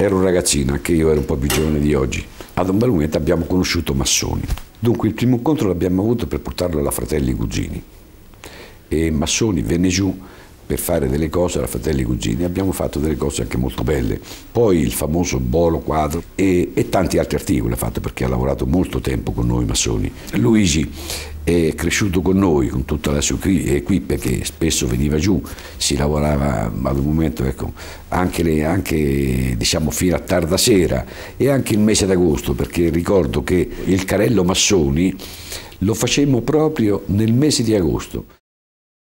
ero un ragazzino, anche io ero un po' più giovane di oggi. Ad momento abbiamo conosciuto Massoni. Dunque il primo incontro l'abbiamo avuto per portarlo alla Fratelli Cugini. E Massoni venne giù per fare delle cose alla Fratelli Cugini, abbiamo fatto delle cose anche molto belle. Poi il famoso Bolo Quadro e, e tanti altri articoli ha fatto perché ha lavorato molto tempo con noi massoni. Luigi è cresciuto con noi, con tutta la sua equipe che spesso veniva giù, si lavorava un momento ecco, anche, le, anche diciamo, fino a tarda sera e anche il mese d'agosto perché ricordo che il carello Massoni lo facemmo proprio nel mese di agosto.